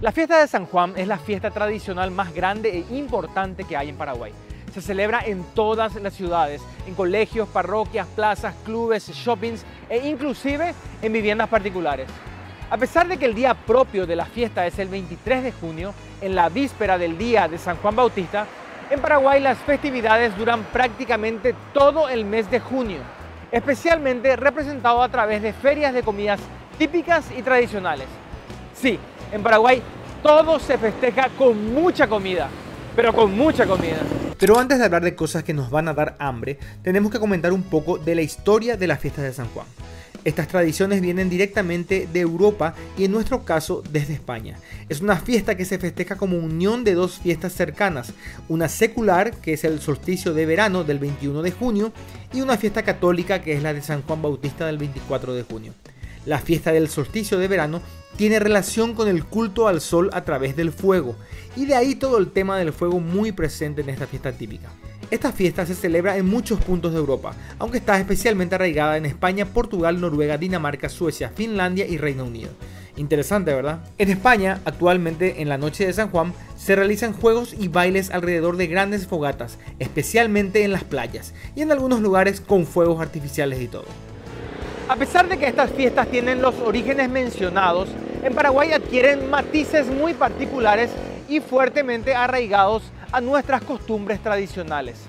La fiesta de San Juan es la fiesta tradicional más grande e importante que hay en Paraguay. Se celebra en todas las ciudades, en colegios, parroquias, plazas, clubes, shoppings e inclusive en viviendas particulares. A pesar de que el día propio de la fiesta es el 23 de junio, en la víspera del día de San Juan Bautista, en Paraguay las festividades duran prácticamente todo el mes de junio, especialmente representado a través de ferias de comidas típicas y tradicionales. Sí, en Paraguay todo se festeja con mucha comida, pero con mucha comida. Pero antes de hablar de cosas que nos van a dar hambre, tenemos que comentar un poco de la historia de las fiestas de San Juan. Estas tradiciones vienen directamente de Europa y en nuestro caso desde España. Es una fiesta que se festeja como unión de dos fiestas cercanas, una secular que es el solsticio de verano del 21 de junio y una fiesta católica que es la de San Juan Bautista del 24 de junio. La fiesta del solsticio de verano tiene relación con el culto al sol a través del fuego, y de ahí todo el tema del fuego muy presente en esta fiesta típica. Esta fiesta se celebra en muchos puntos de Europa, aunque está especialmente arraigada en España, Portugal, Noruega, Dinamarca, Suecia, Finlandia y Reino Unido. Interesante, ¿verdad? En España, actualmente en la noche de San Juan, se realizan juegos y bailes alrededor de grandes fogatas, especialmente en las playas y en algunos lugares con fuegos artificiales y todo. A pesar de que estas fiestas tienen los orígenes mencionados, en Paraguay adquieren matices muy particulares y fuertemente arraigados a nuestras costumbres tradicionales.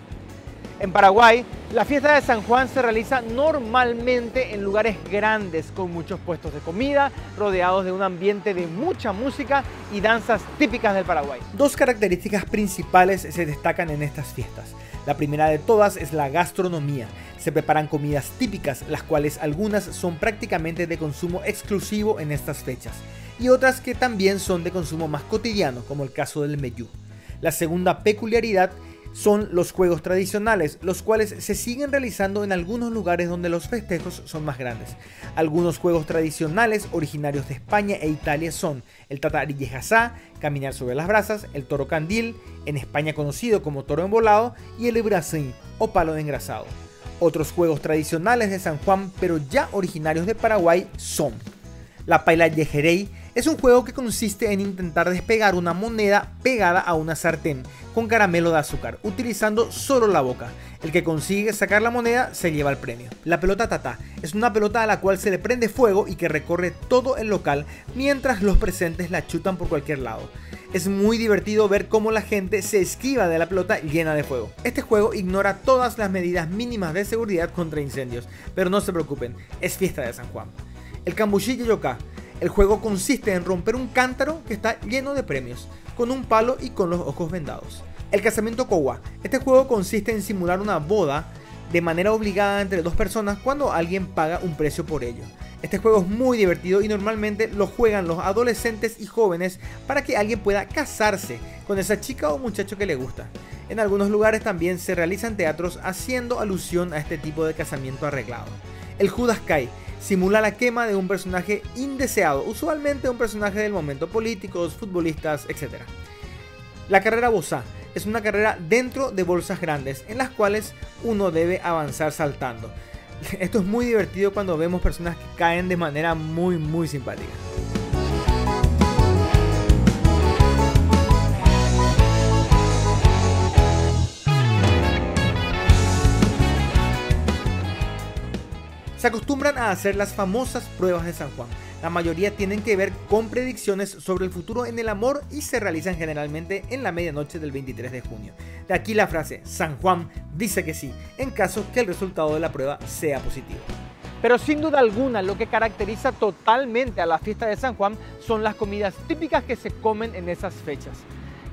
En Paraguay, la fiesta de San Juan se realiza normalmente en lugares grandes con muchos puestos de comida, rodeados de un ambiente de mucha música y danzas típicas del Paraguay. Dos características principales se destacan en estas fiestas. La primera de todas es la gastronomía. Se preparan comidas típicas, las cuales algunas son prácticamente de consumo exclusivo en estas fechas, y otras que también son de consumo más cotidiano, como el caso del meyú. La segunda peculiaridad son los juegos tradicionales, los cuales se siguen realizando en algunos lugares donde los festejos son más grandes. Algunos juegos tradicionales originarios de España e Italia son el tatarillejazá, caminar sobre las brasas, el toro candil, en España conocido como toro embolado, y el bracín o palo de engrasado. Otros juegos tradicionales de San Juan, pero ya originarios de Paraguay, son la paila yejerey, es un juego que consiste en intentar despegar una moneda pegada a una sartén con caramelo de azúcar, utilizando solo la boca. El que consigue sacar la moneda se lleva el premio. La pelota tata es una pelota a la cual se le prende fuego y que recorre todo el local mientras los presentes la chutan por cualquier lado. Es muy divertido ver cómo la gente se esquiva de la pelota llena de fuego. Este juego ignora todas las medidas mínimas de seguridad contra incendios, pero no se preocupen, es fiesta de San Juan. El Cambuchi Yoka el juego consiste en romper un cántaro que está lleno de premios, con un palo y con los ojos vendados. El casamiento Kowa. Este juego consiste en simular una boda de manera obligada entre dos personas cuando alguien paga un precio por ello. Este juego es muy divertido y normalmente lo juegan los adolescentes y jóvenes para que alguien pueda casarse con esa chica o muchacho que le gusta. En algunos lugares también se realizan teatros haciendo alusión a este tipo de casamiento arreglado. El Judas Kai simula la quema de un personaje indeseado, usualmente un personaje del momento, políticos, futbolistas, etc. La carrera Bosa es una carrera dentro de bolsas grandes en las cuales uno debe avanzar saltando. Esto es muy divertido cuando vemos personas que caen de manera muy muy simpática. A hacer las famosas pruebas de San Juan. La mayoría tienen que ver con predicciones sobre el futuro en el amor y se realizan generalmente en la medianoche del 23 de junio. De aquí la frase, San Juan dice que sí, en caso que el resultado de la prueba sea positivo. Pero sin duda alguna lo que caracteriza totalmente a la fiesta de San Juan son las comidas típicas que se comen en esas fechas.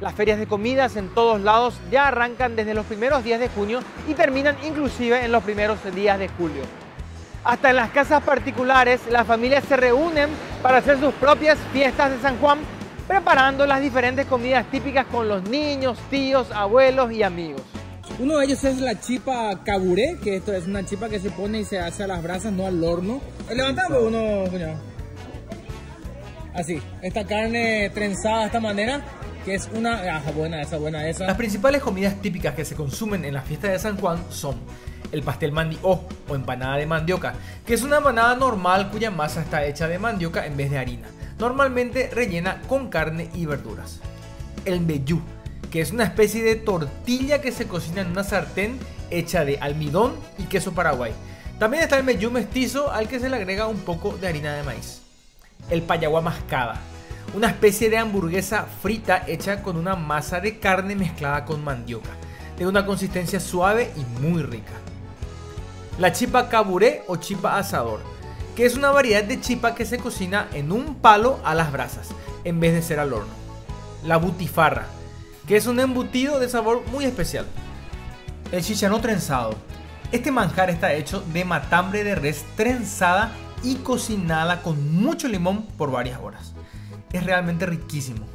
Las ferias de comidas en todos lados ya arrancan desde los primeros días de junio y terminan inclusive en los primeros días de julio. Hasta en las casas particulares las familias se reúnen para hacer sus propias fiestas de San Juan, preparando las diferentes comidas típicas con los niños, tíos, abuelos y amigos. Uno de ellos es la chipa caburé, que esto es una chipa que se pone y se hace a las brasas, no al horno. Levantamos uno, cuñado. Así, esta carne trenzada de esta manera, que es una... Ah, buena esa, buena esa. Las principales comidas típicas que se consumen en la fiesta de San Juan son el pastel mandi o empanada de mandioca, que es una empanada normal cuya masa está hecha de mandioca en vez de harina. normalmente rellena con carne y verduras. El meyú, que es una especie de tortilla que se cocina en una sartén hecha de almidón y queso paraguay. También está el meyú mestizo al que se le agrega un poco de harina de maíz. El payaguá mascada, una especie de hamburguesa frita hecha con una masa de carne mezclada con mandioca, de una consistencia suave y muy rica. La chipa caburé o chipa asador, que es una variedad de chipa que se cocina en un palo a las brasas, en vez de ser al horno. La butifarra, que es un embutido de sabor muy especial. El chichano trenzado. Este manjar está hecho de matambre de res trenzada y cocinada con mucho limón por varias horas. Es realmente riquísimo.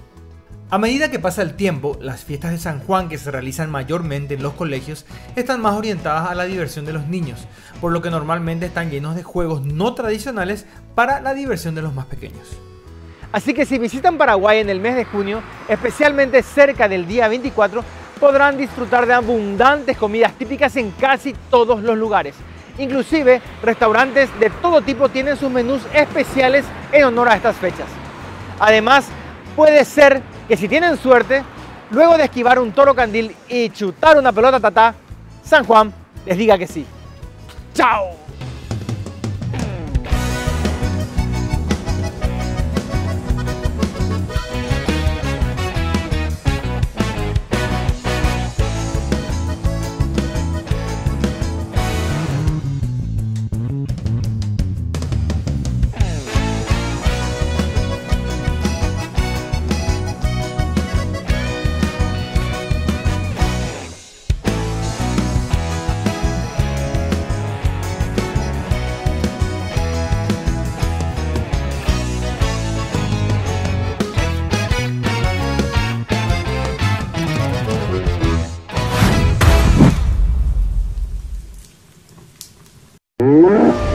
A medida que pasa el tiempo, las fiestas de San Juan que se realizan mayormente en los colegios están más orientadas a la diversión de los niños, por lo que normalmente están llenos de juegos no tradicionales para la diversión de los más pequeños. Así que si visitan Paraguay en el mes de junio, especialmente cerca del día 24, podrán disfrutar de abundantes comidas típicas en casi todos los lugares. Inclusive, restaurantes de todo tipo tienen sus menús especiales en honor a estas fechas. Además, puede ser que si tienen suerte, luego de esquivar un toro candil y chutar una pelota tatá, San Juan les diga que sí. ¡Chao! Música